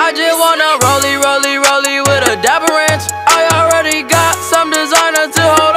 I just wanna rollie, rollie, rollie with a dapper ranch. I already got some designer to hold.